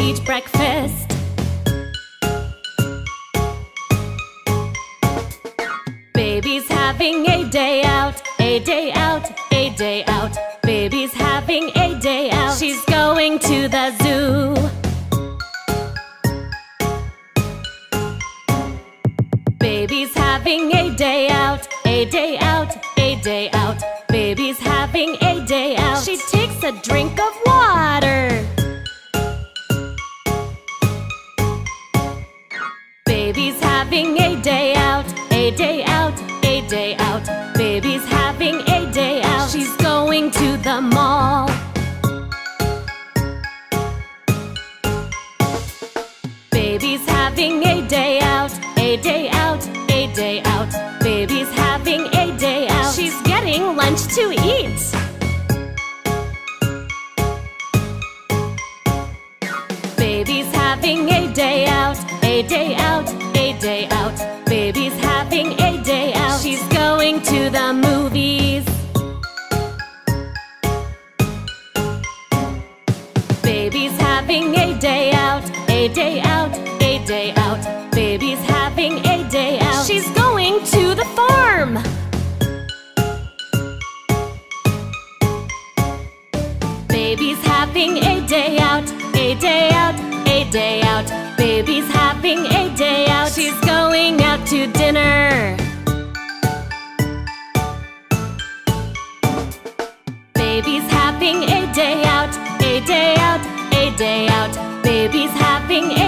eat breakfast. Baby's having a day out, a day out, a day out. Baby's having a day out. She's going to the zoo. Baby's having a day out, a day out, a day out. Baby's having a day out. She takes a drink of water. Day out, a day out. Baby's having a day out. She's going to the farm. Baby's having a day out, a day out, a day out. Baby's having a day out. She's going out to dinner. Baby's having a day out, a day out, a day out. Baby's laughing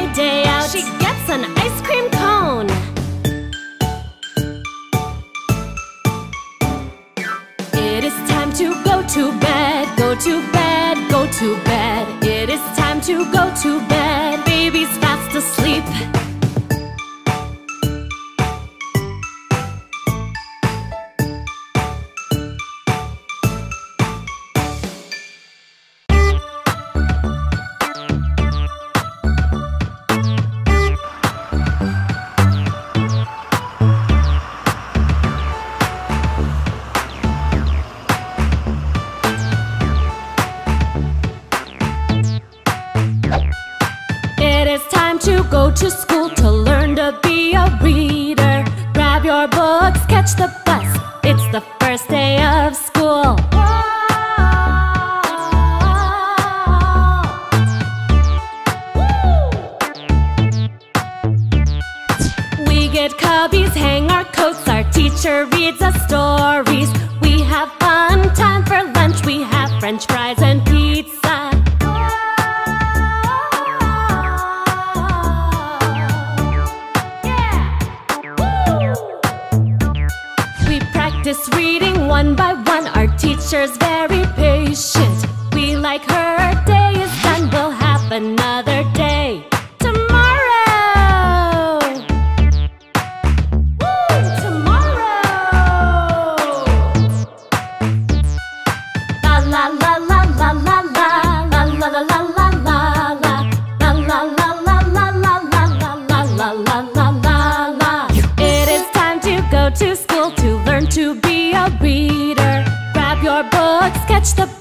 get cubbies, hang our coats, our teacher reads us stories. We have fun time for lunch, we have french fries and pizza. We practice reading one by one. Our teacher's very patient. We like her day is done. We'll have another Stop. the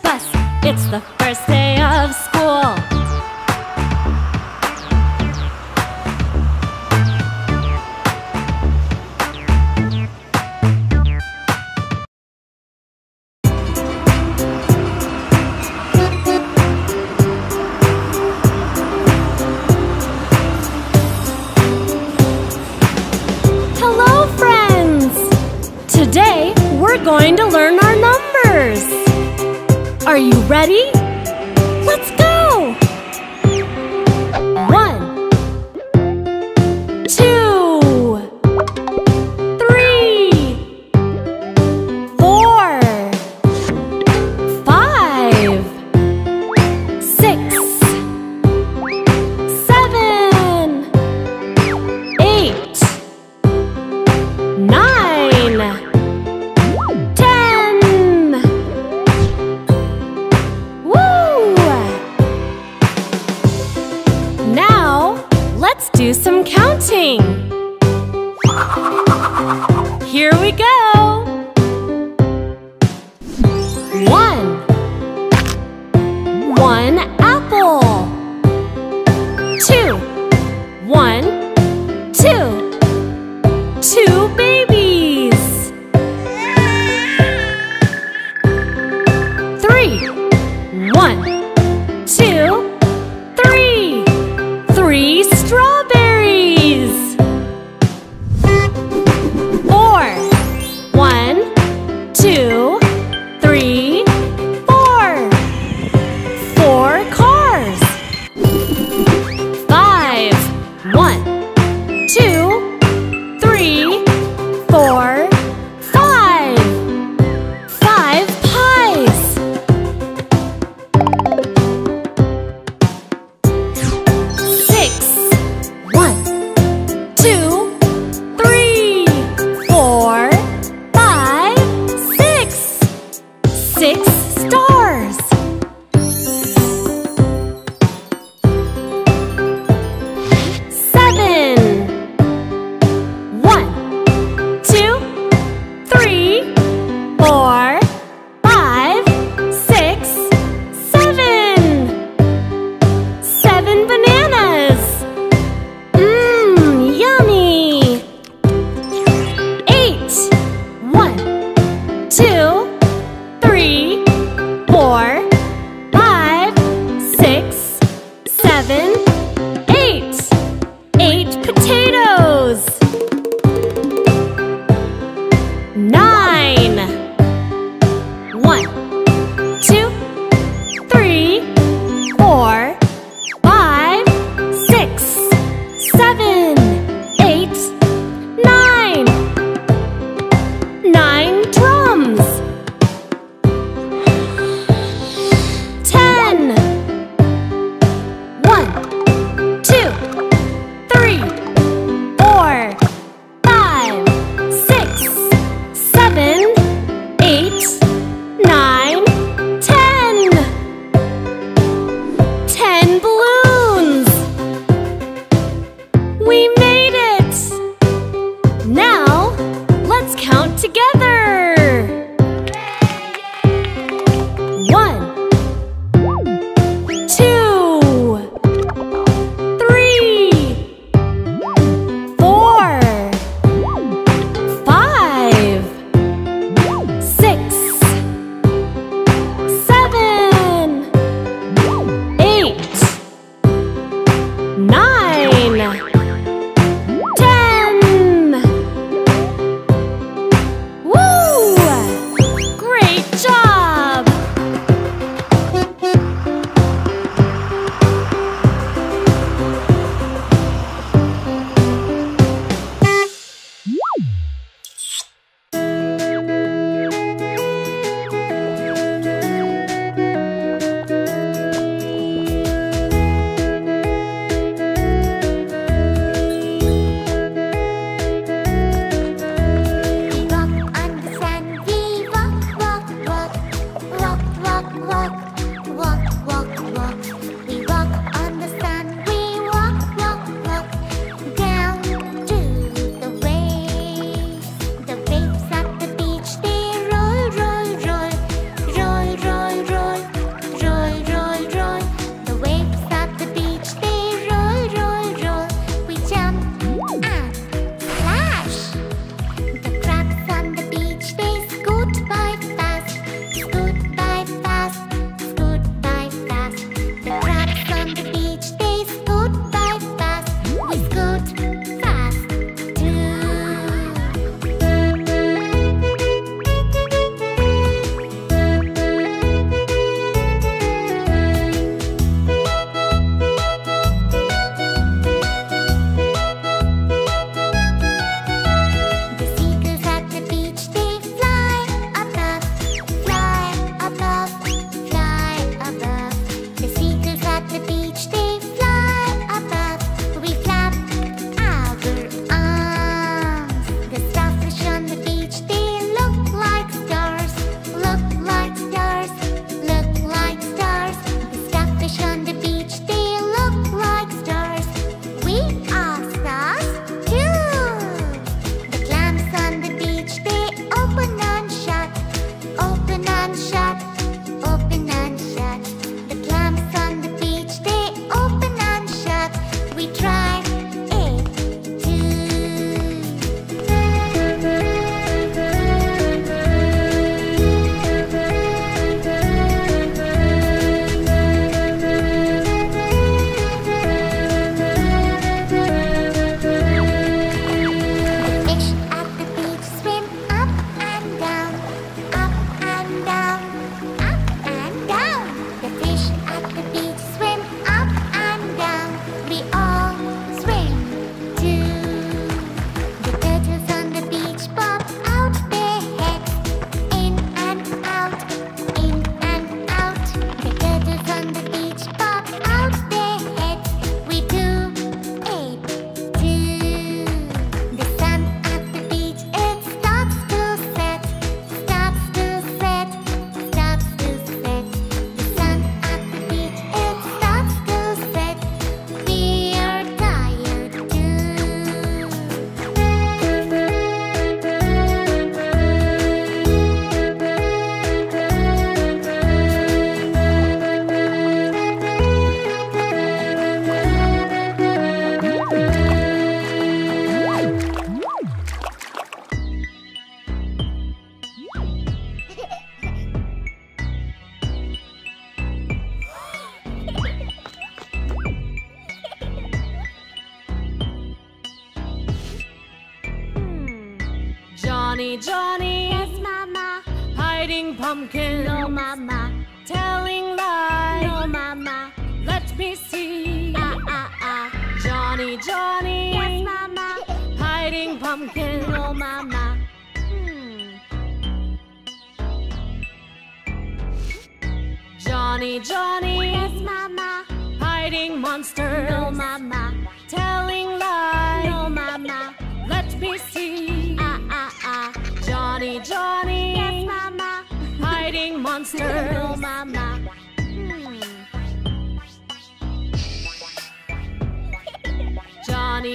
que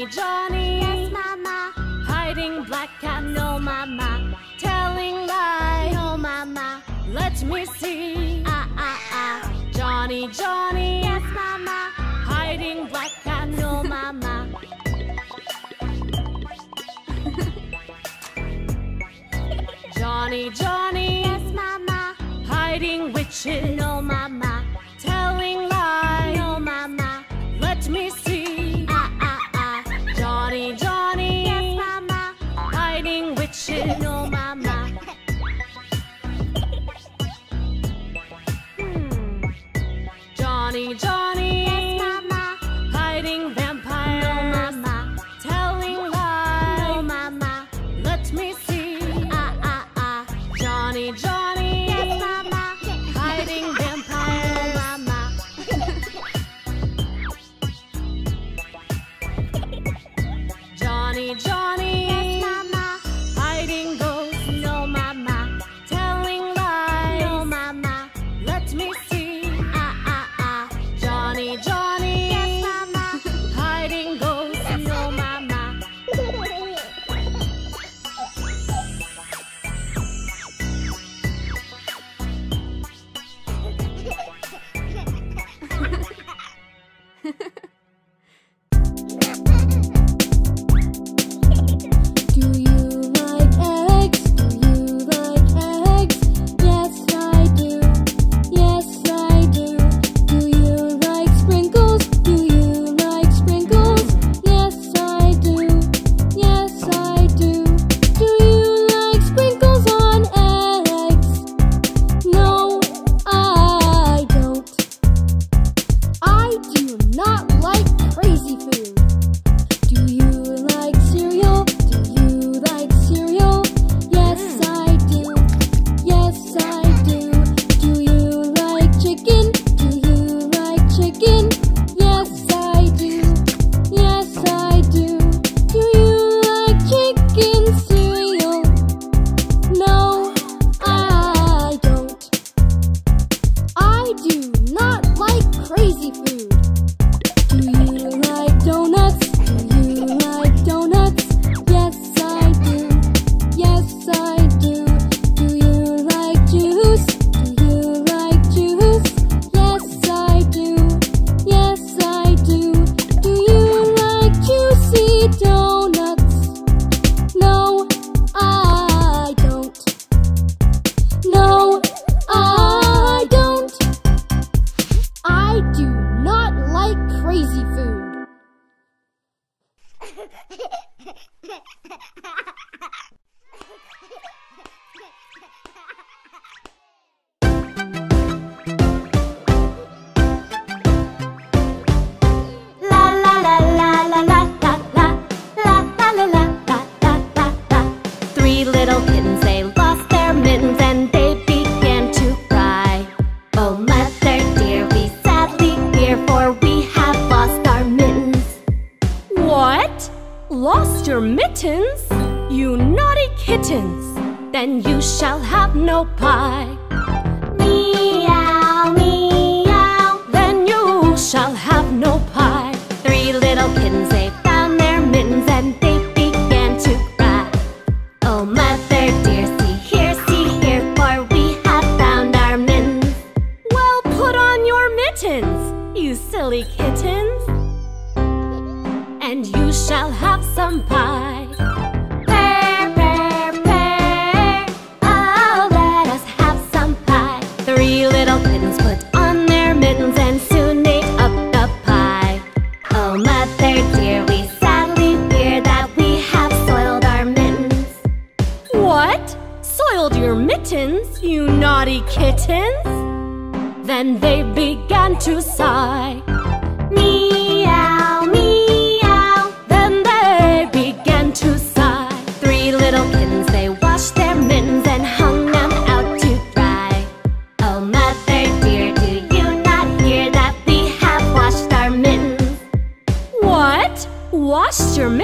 Johnny, Yes, mama. Hiding black cat, no, mama. Telling lies, no, mama. Let me see. Ah, ah, ah. Johnny, Johnny. Yes, mama. Hiding black cat, no, mama. Johnny, Johnny. Yes, mama. Hiding witches, no, mama. Telling lies. No,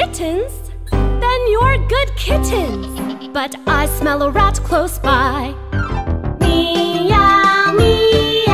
mittens, then you're good kittens. But I smell a rat close by. Meow, meow.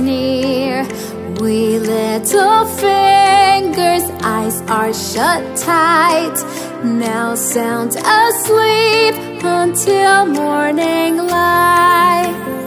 near. We little fingers, eyes are shut tight. Now sound asleep until morning light.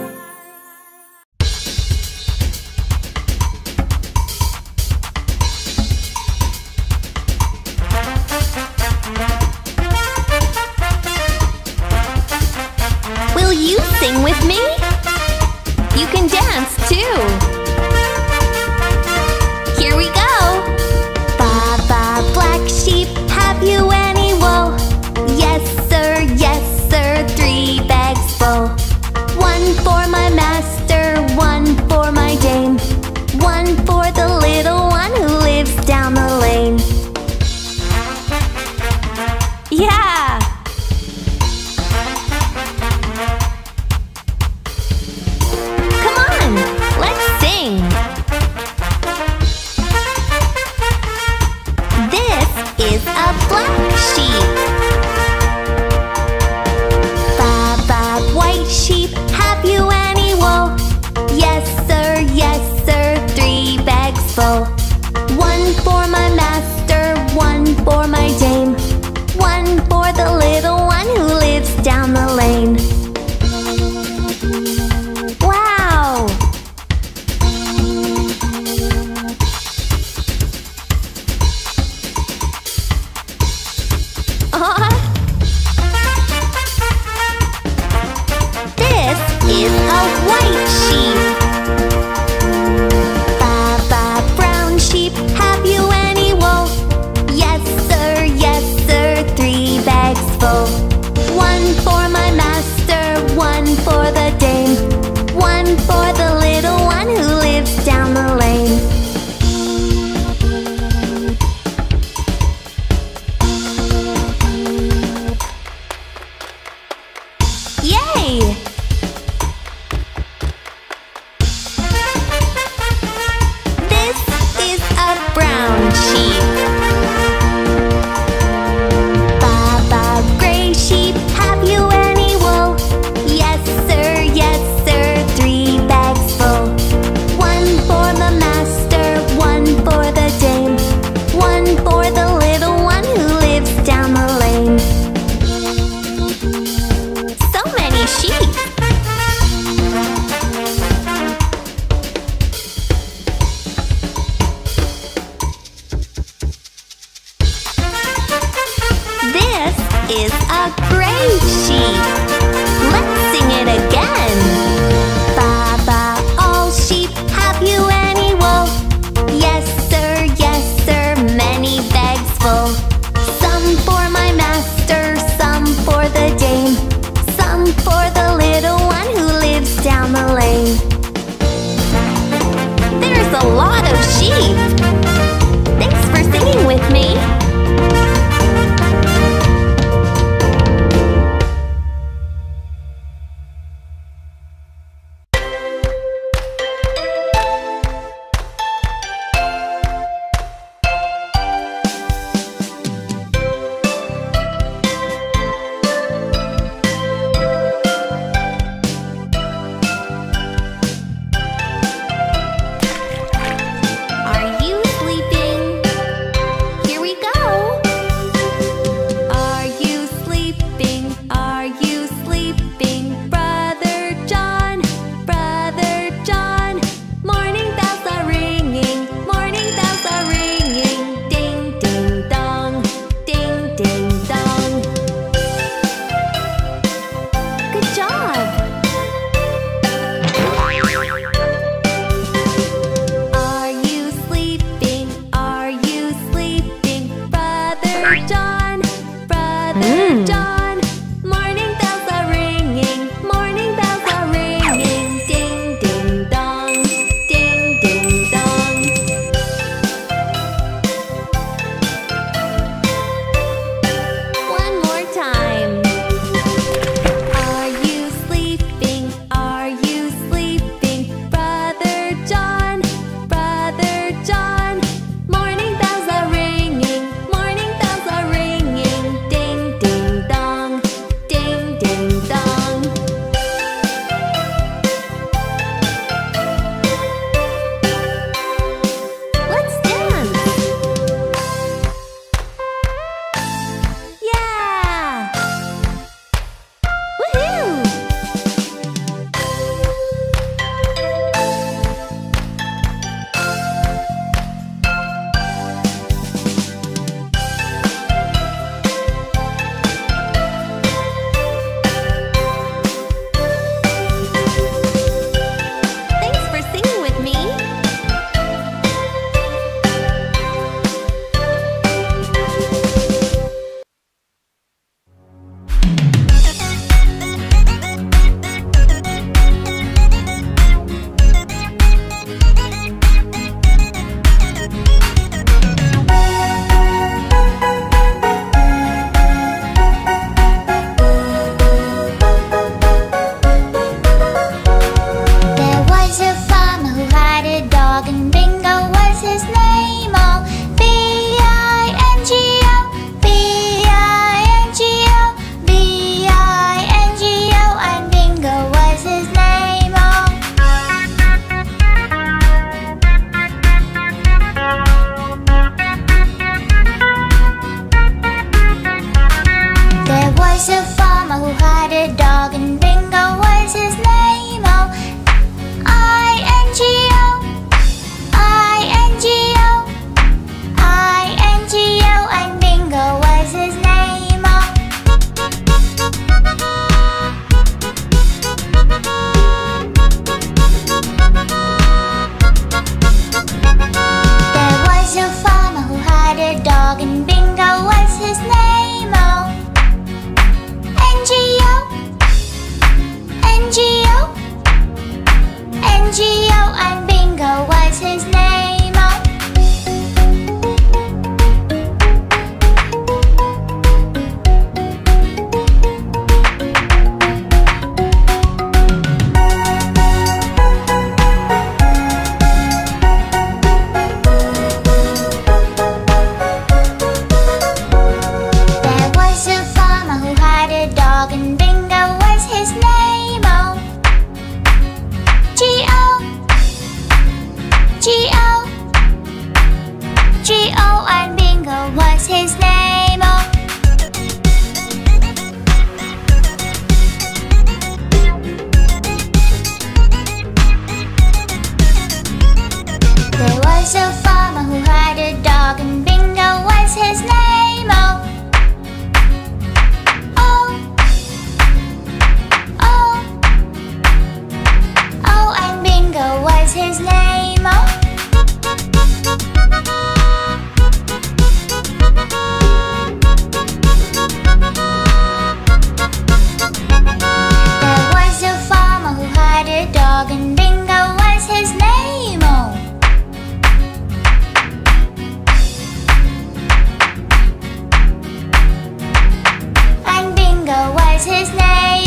Was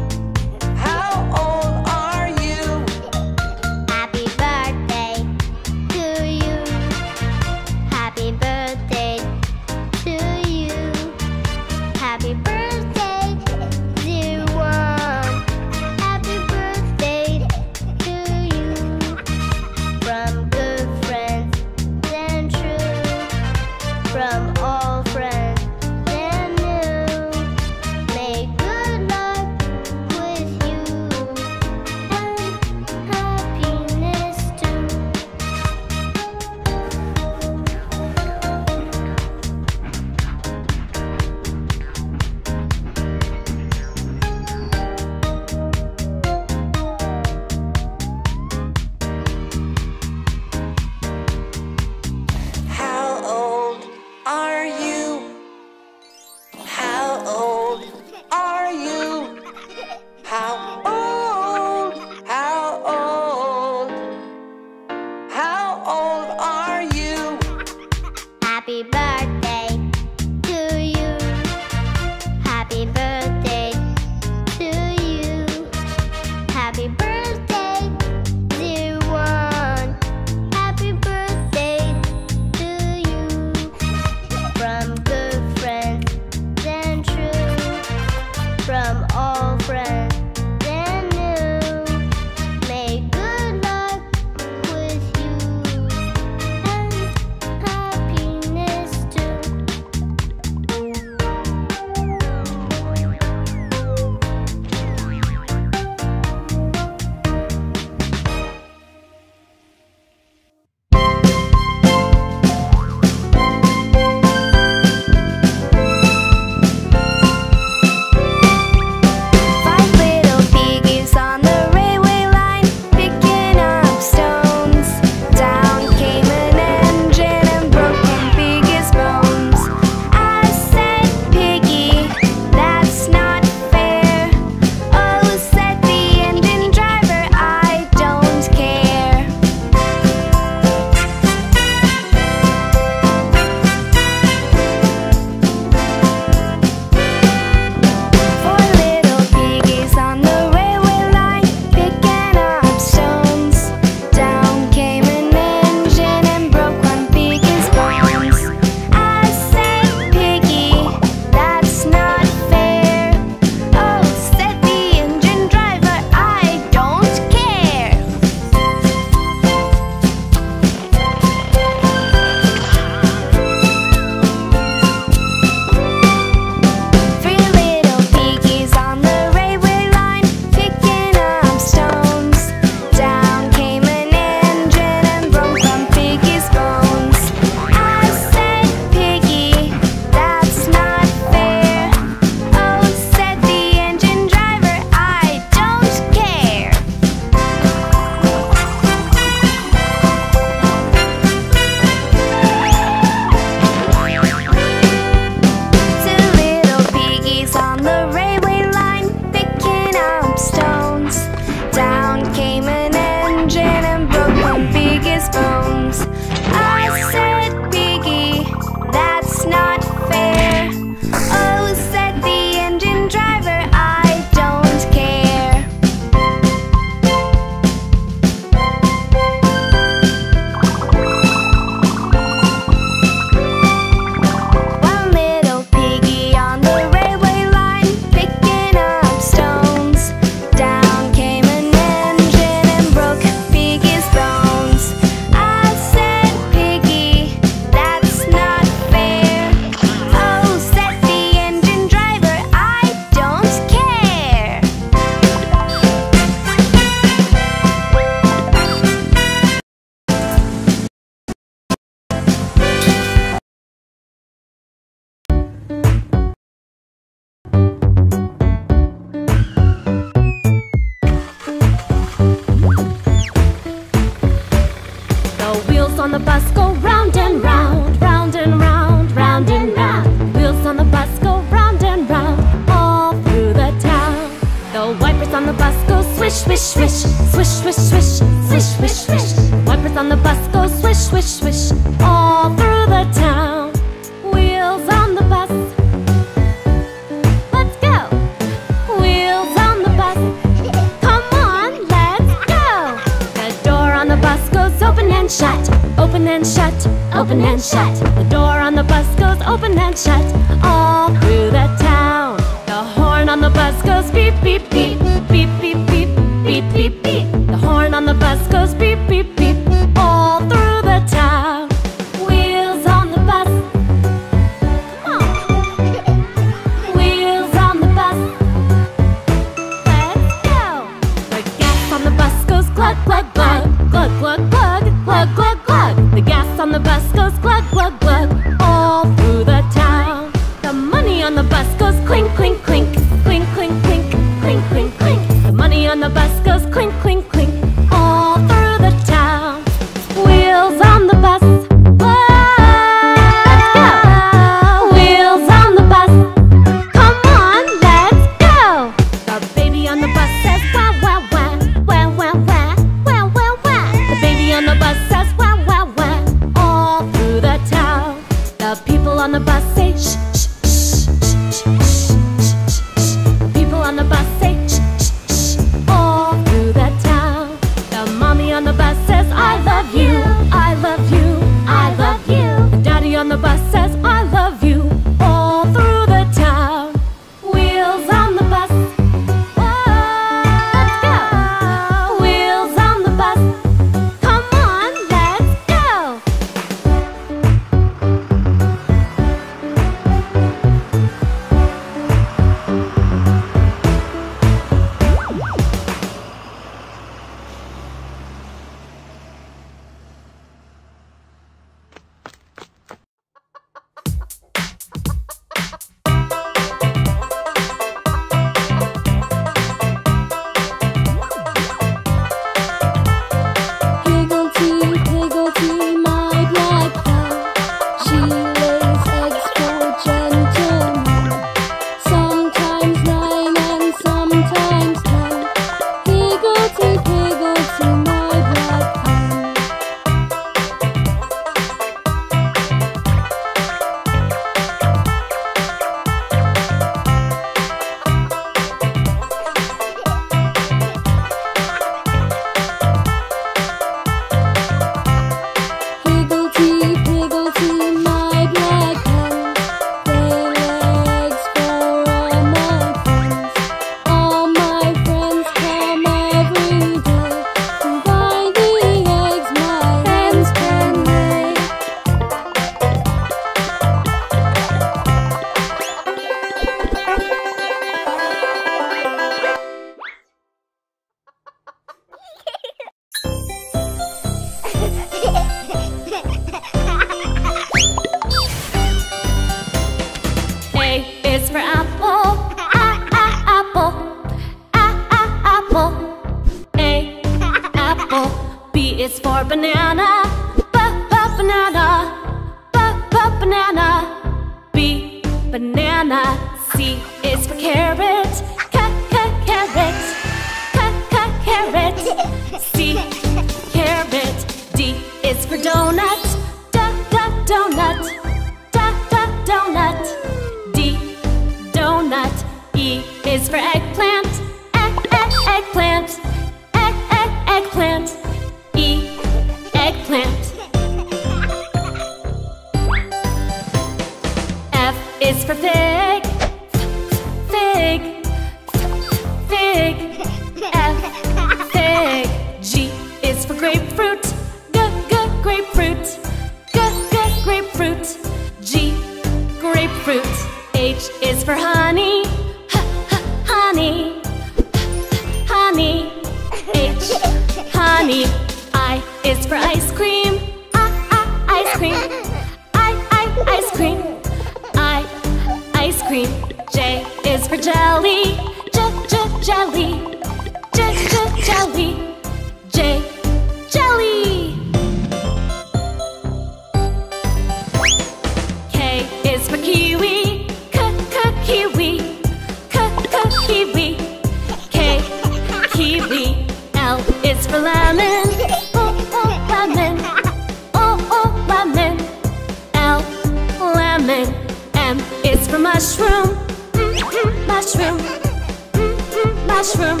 mushroom,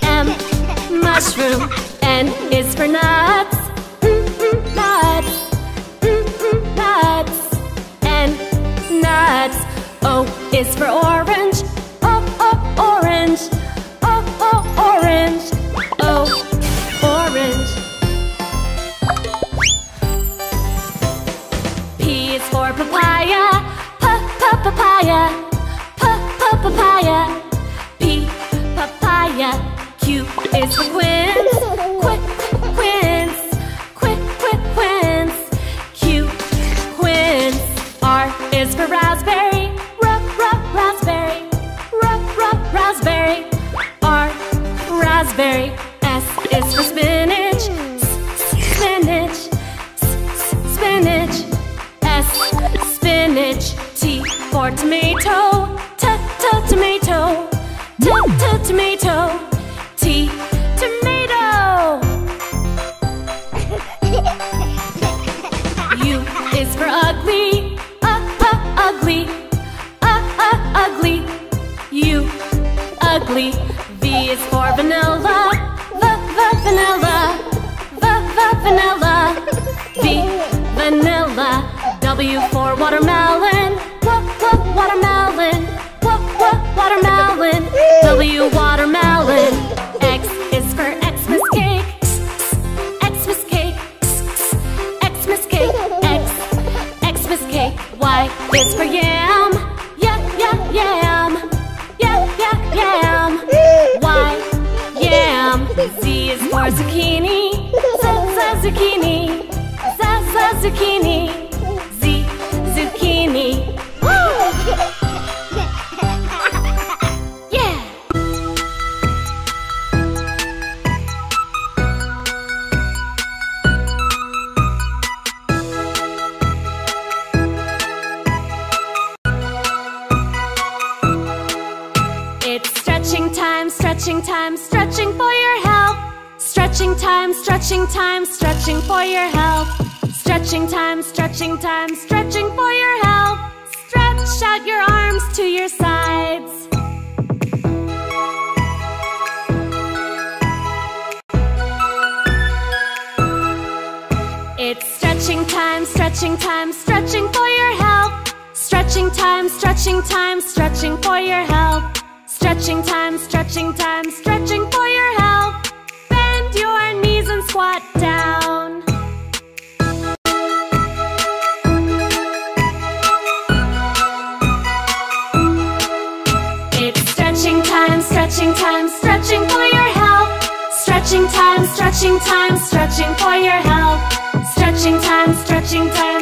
M, mushroom, N is for nuts, mm -mm, nuts, mm nuts, N, nuts. Oh, o is for orange, O, O, orange, O, O, orange, O, orange. P is for papaya, P, P, papaya. tomato. squat down. It's stretching time, stretching time, stretching for your health. Stretching time, stretching time, stretching for your health. Stretching time, stretching time.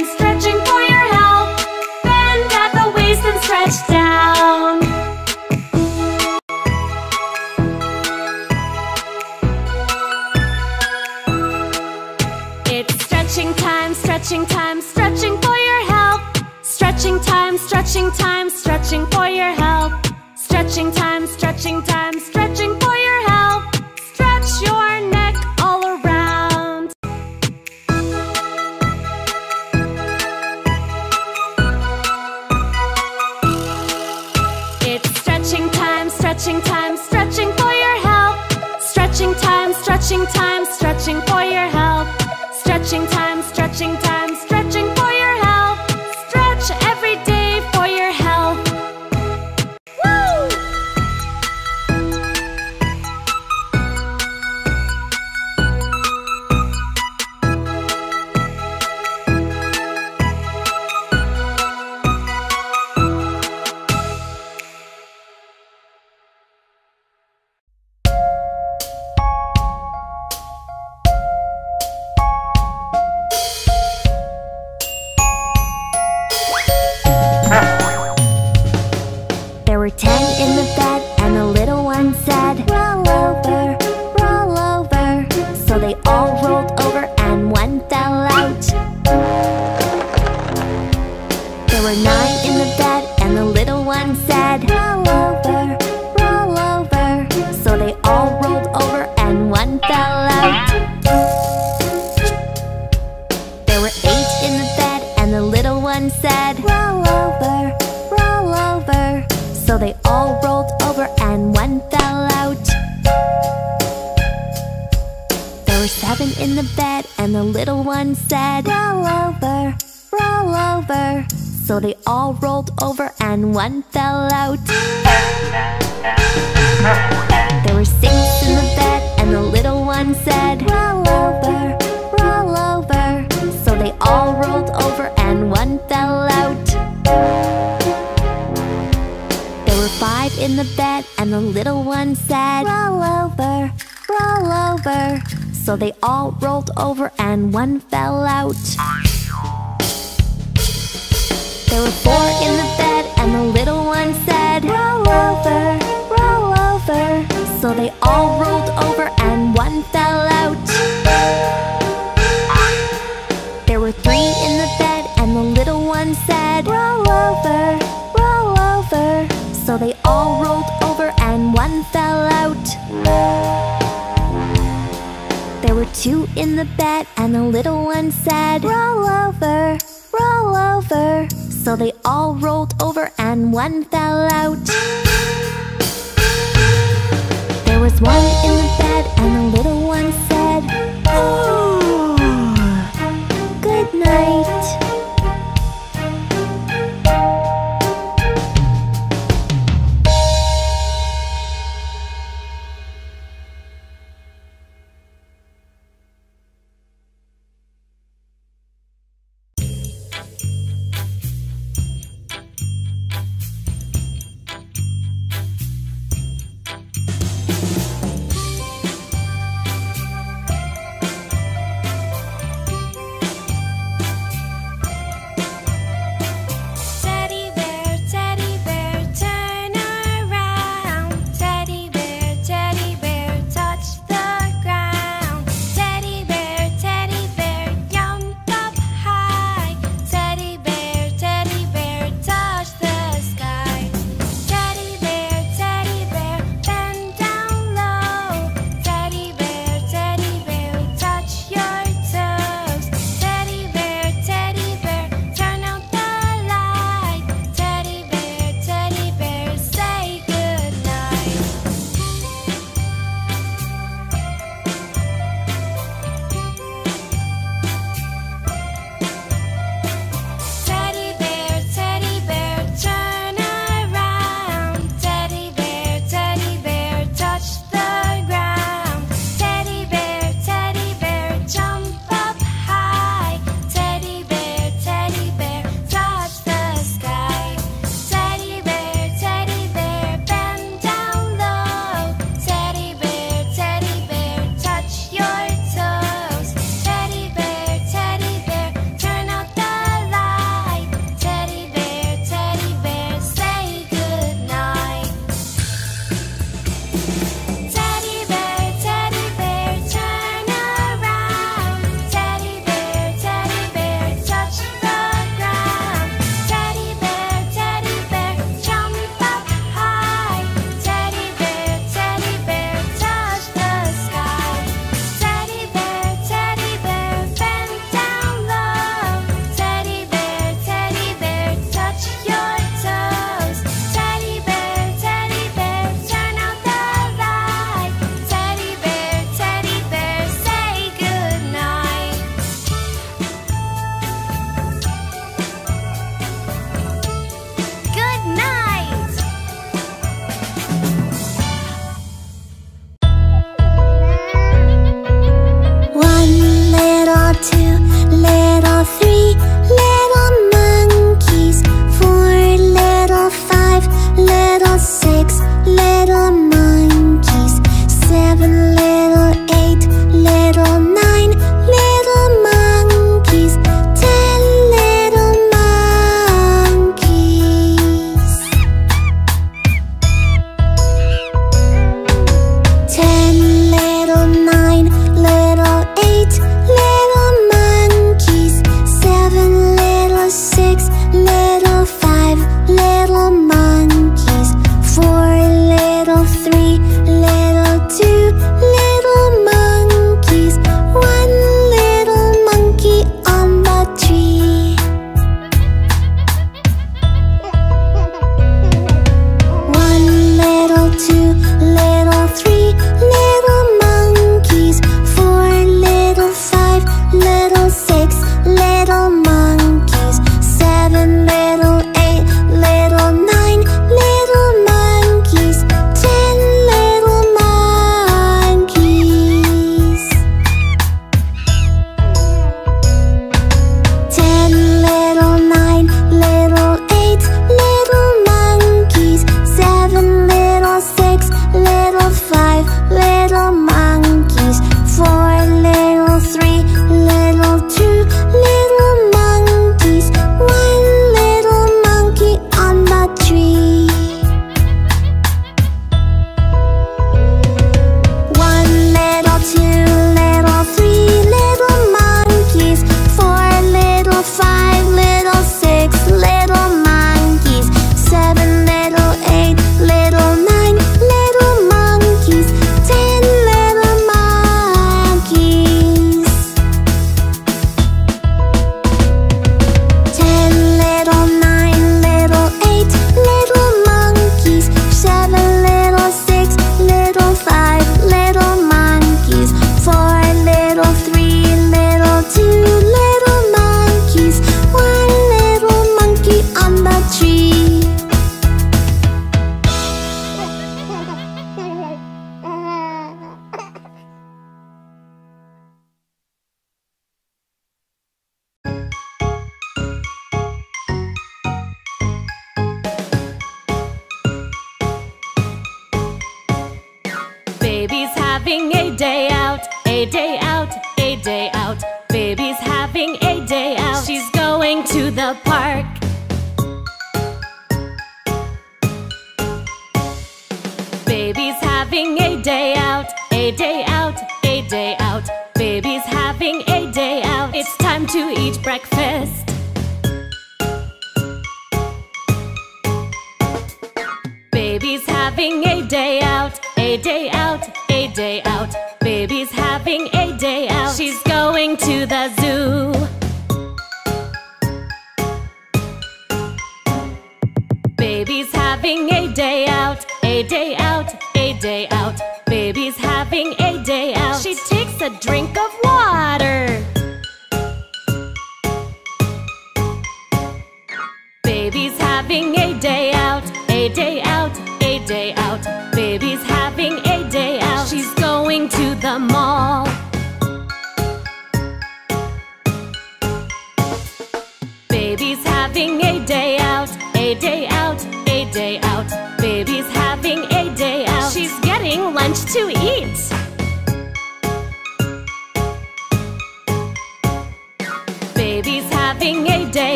There were four in the bed, and the little one said, Roll over, roll over. So they all rolled over and one fell out. There were three in the bed, and the little one said, Roll over, roll over. So they all rolled over and one fell out. There were two in the bed, and the little one said, Roll over, one fell out. There was one in the bed, and a little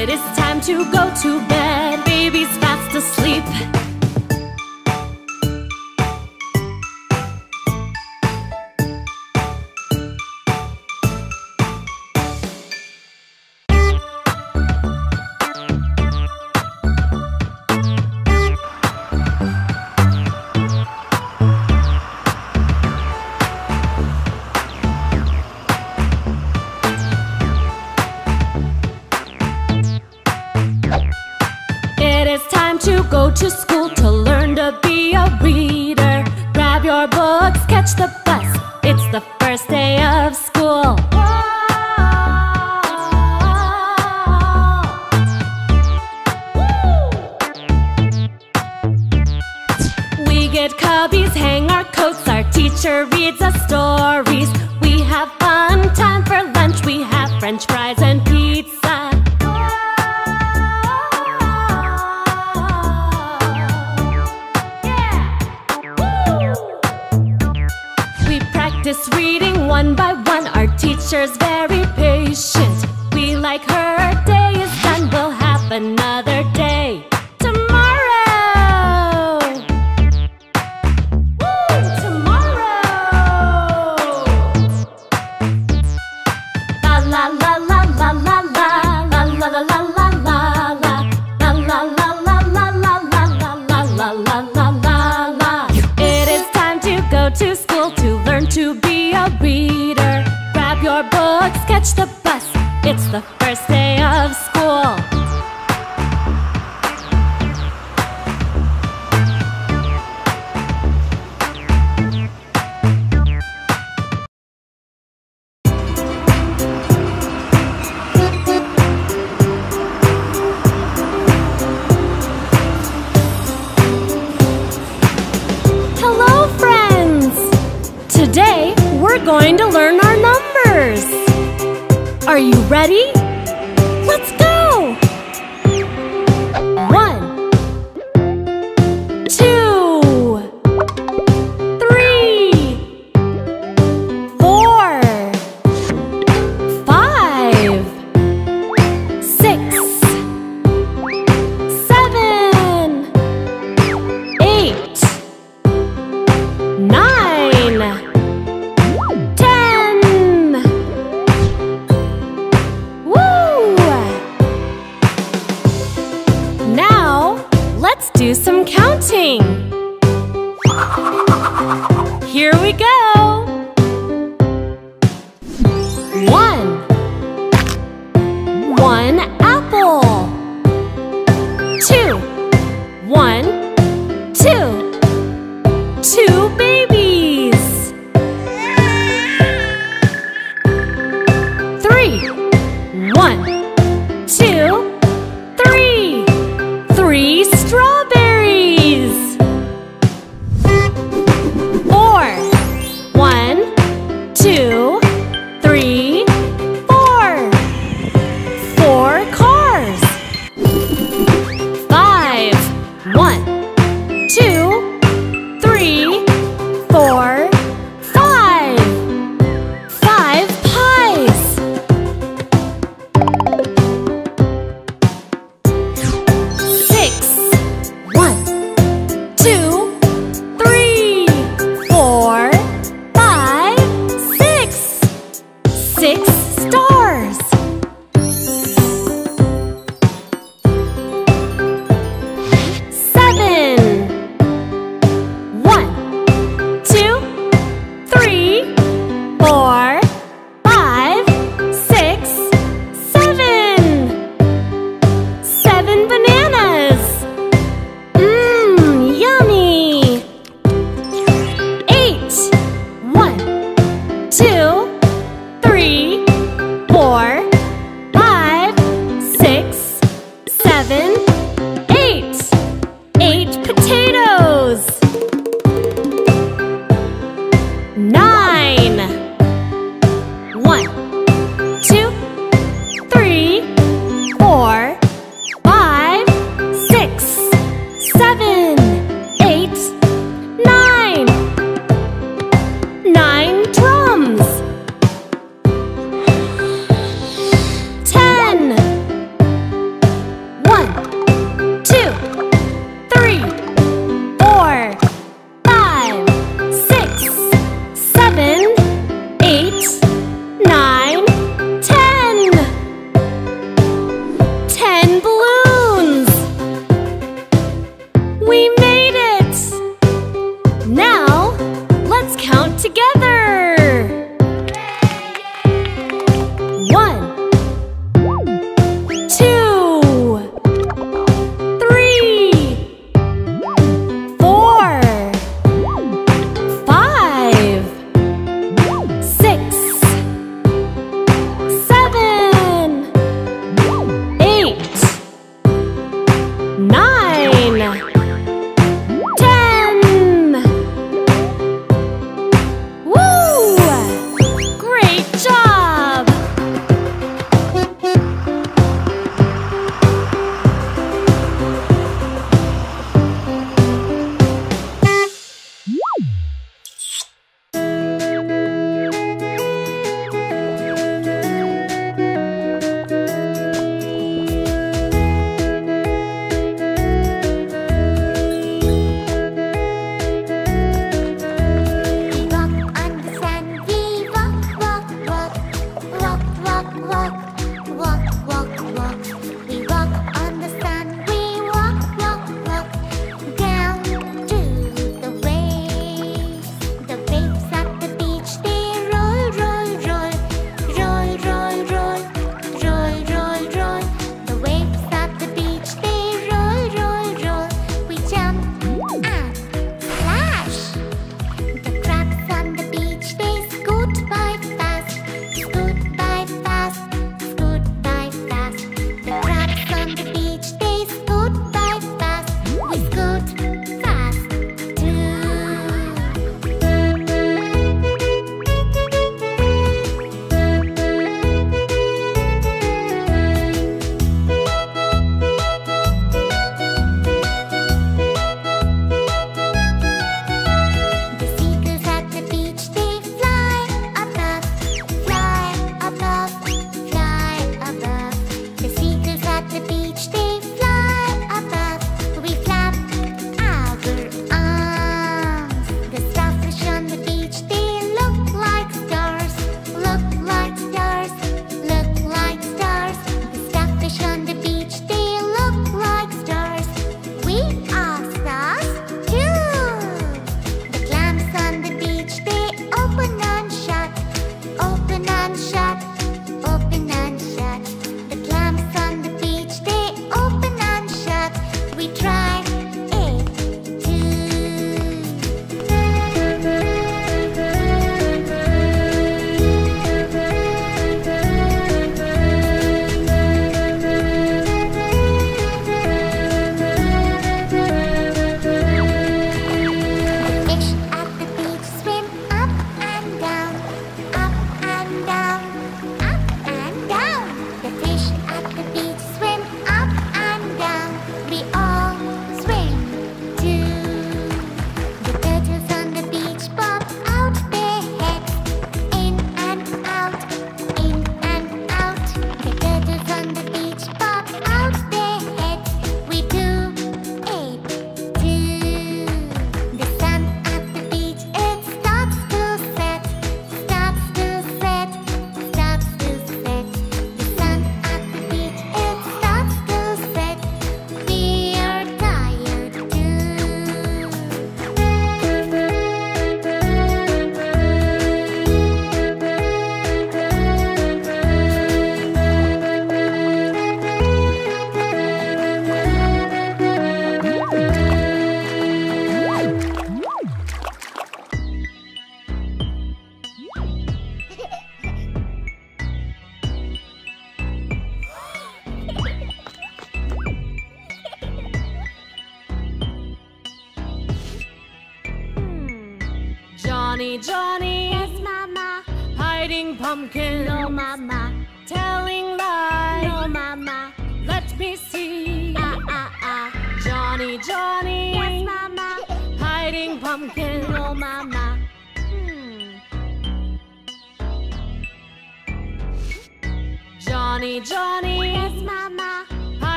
It is time to go to bed. Baby's fast asleep. Do some counting. Here we go.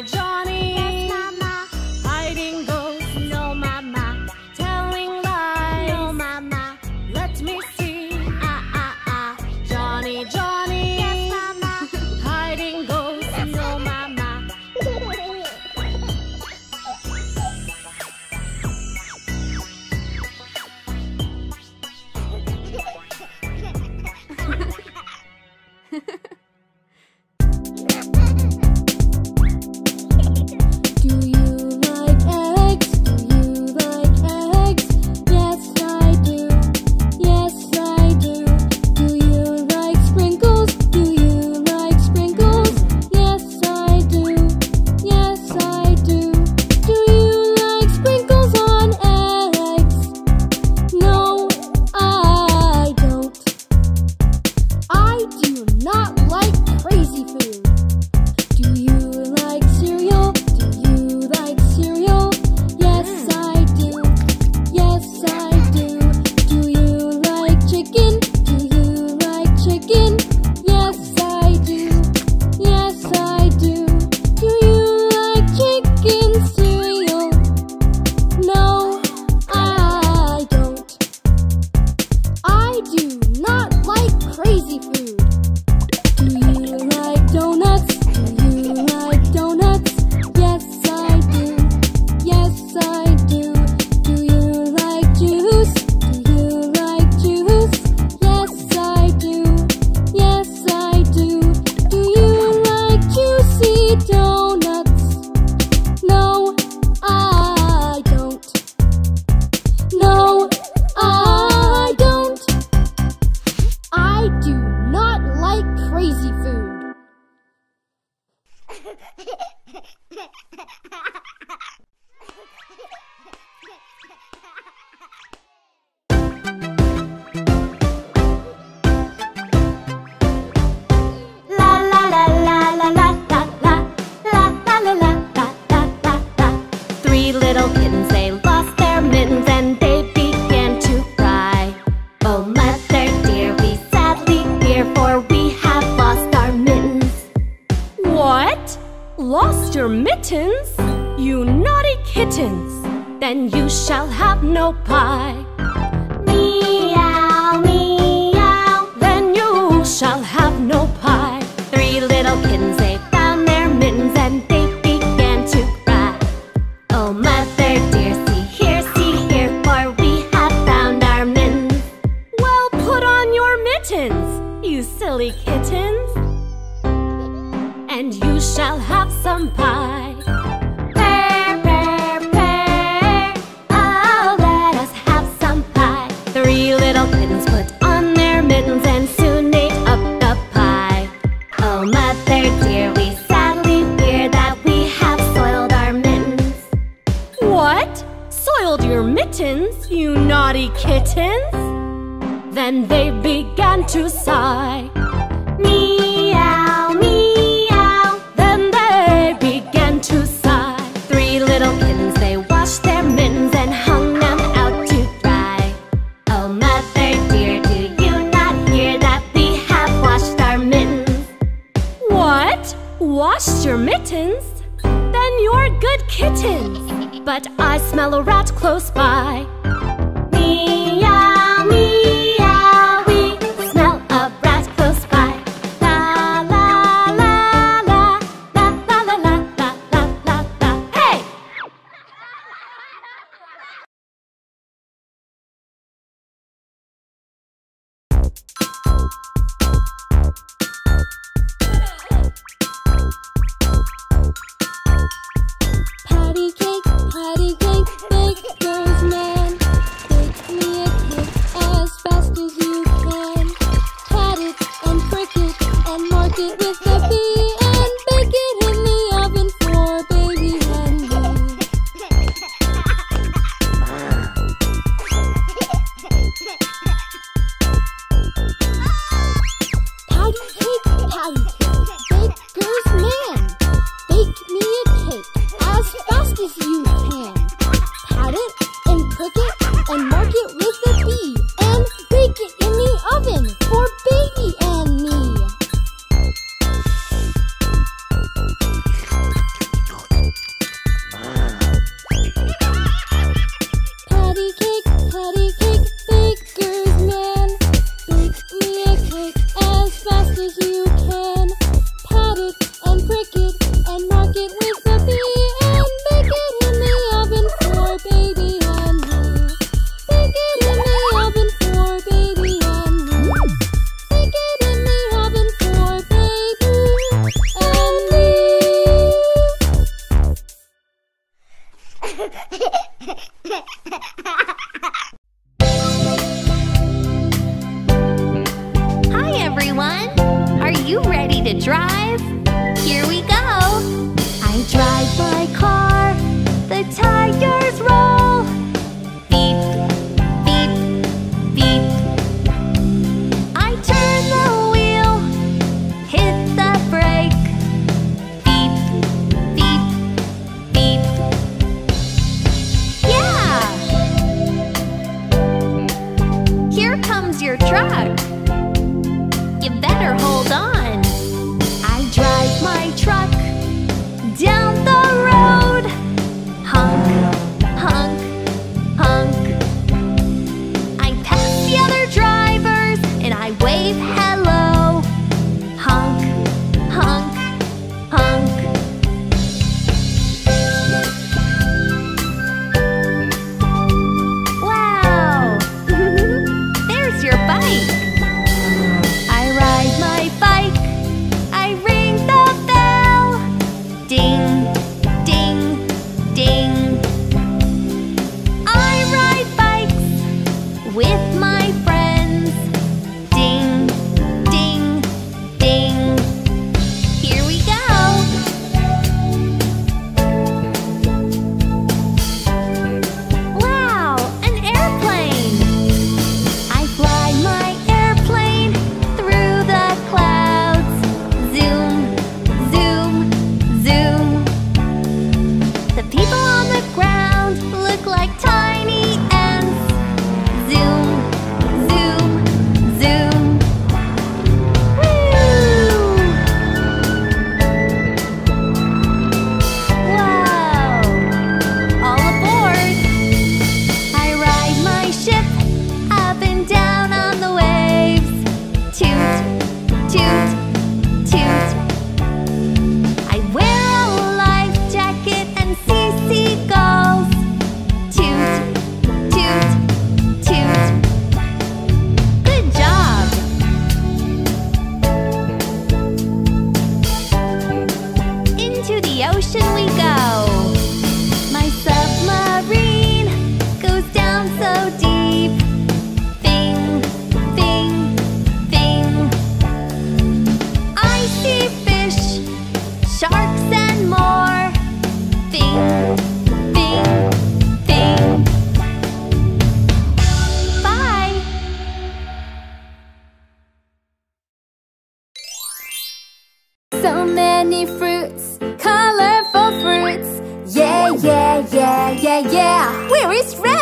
Johnny, Okay. So many fruits, colorful fruits Yeah, yeah, yeah, yeah, yeah Where is Red?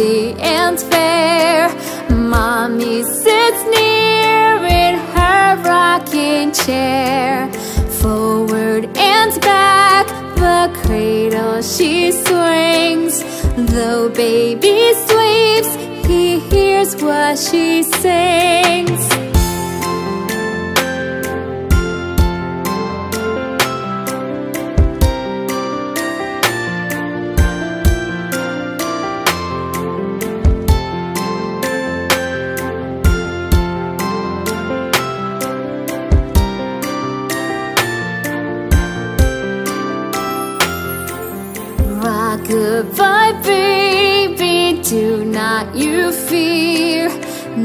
and fair. Mommy sits near in her rocking chair. Forward and back, the cradle she swings. Though baby sleeps, he hears what she sings.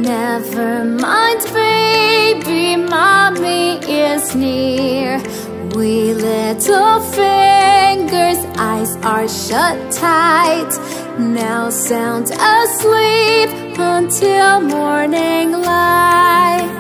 Never mind, baby, mommy is near. Wee little fingers, eyes are shut tight. Now sound asleep until morning light.